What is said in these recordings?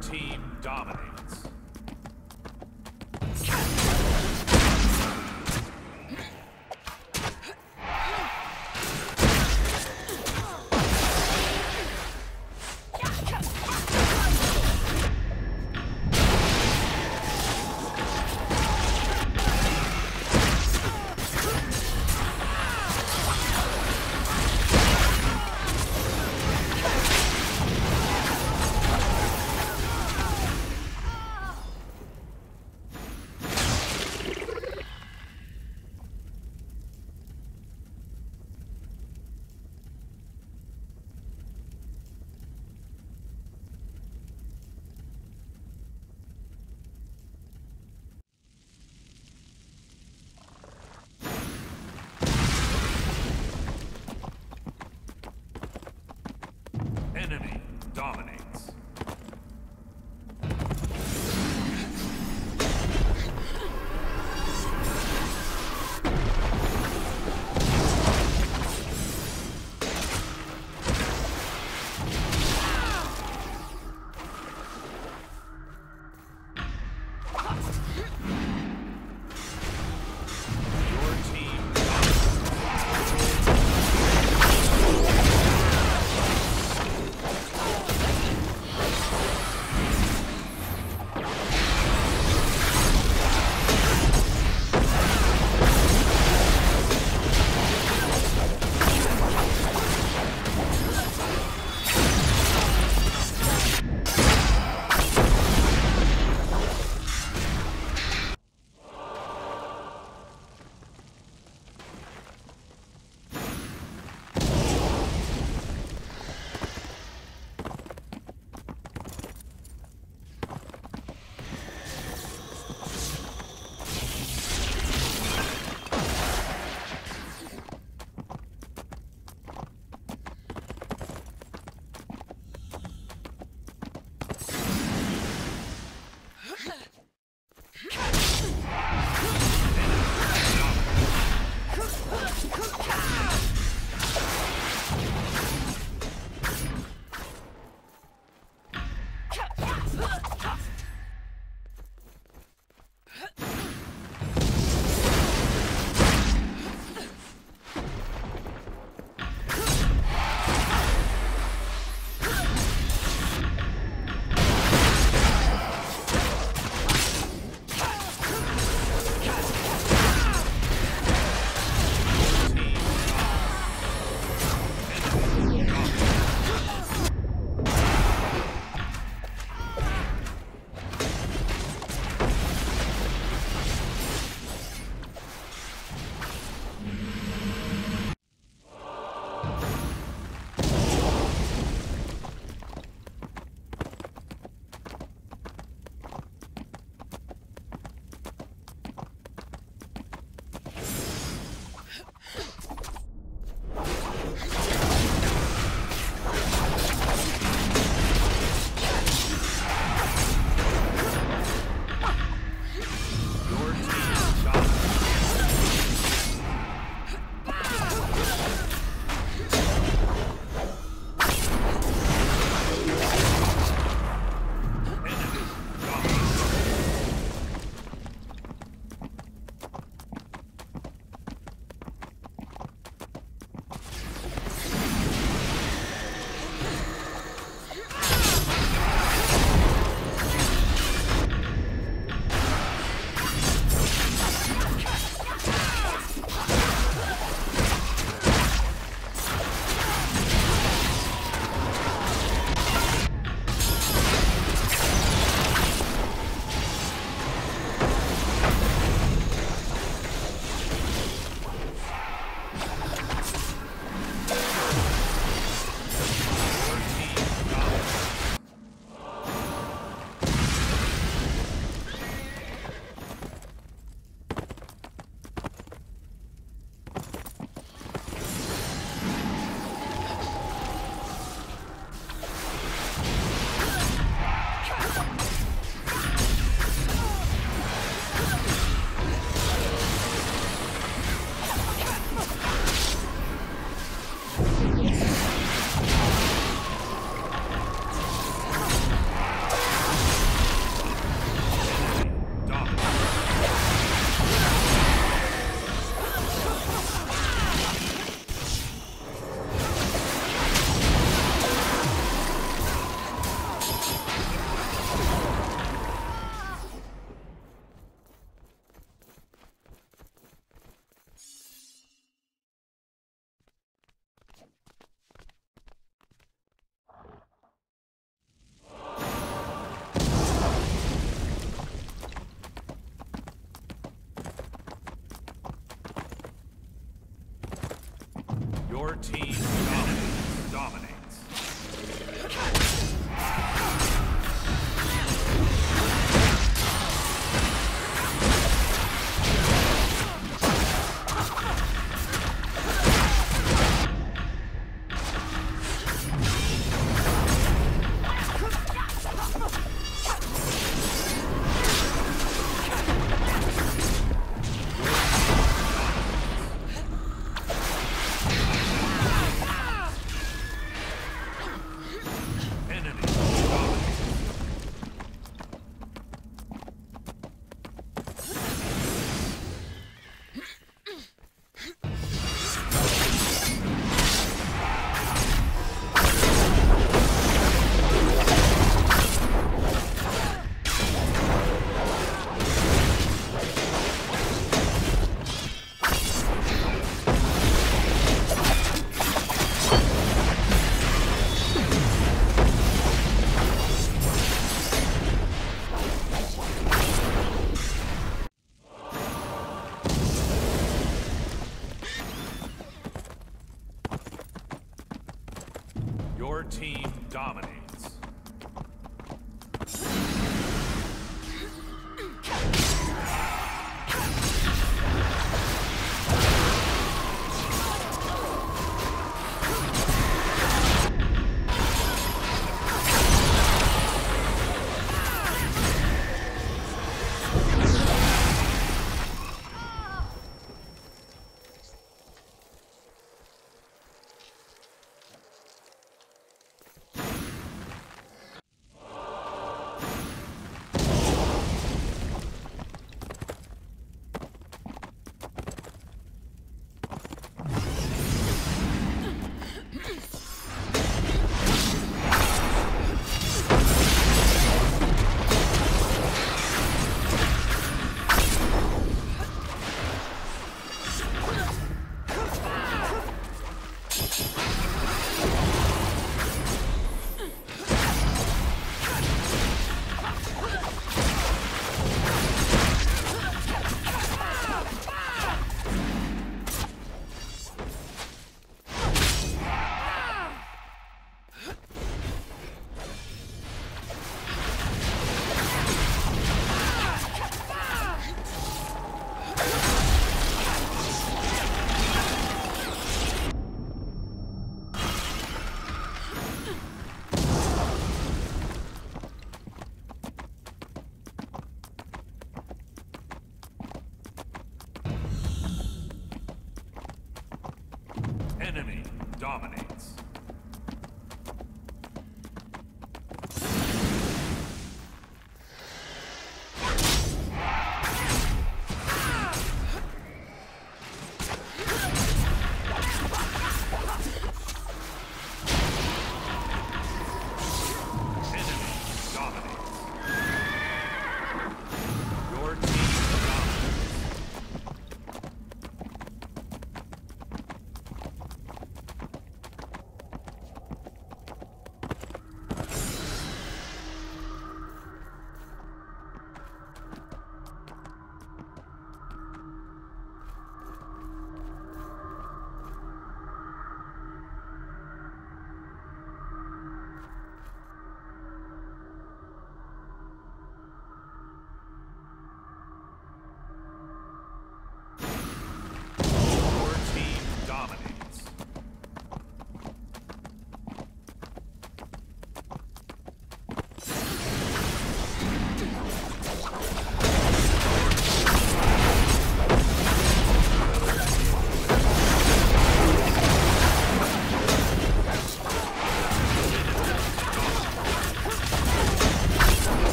team dominates.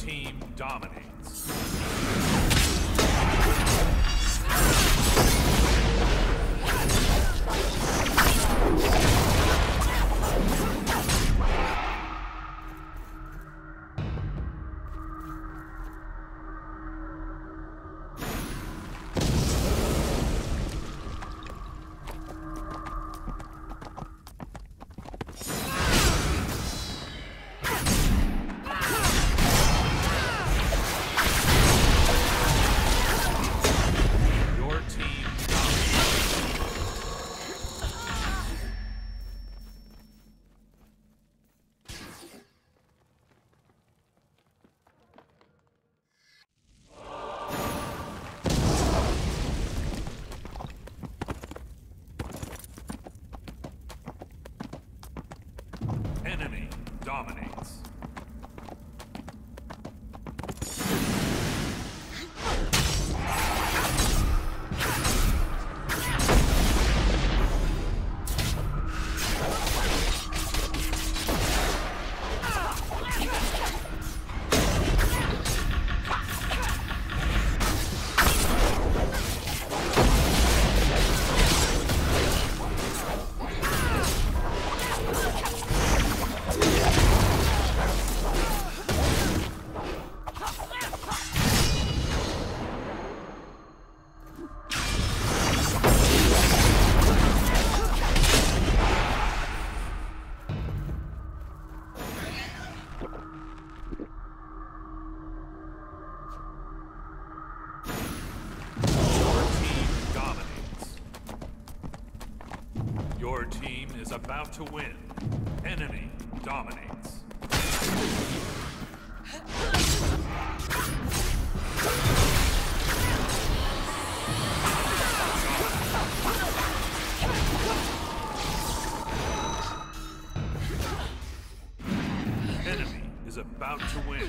Team dominates. Dominates. Is about to win.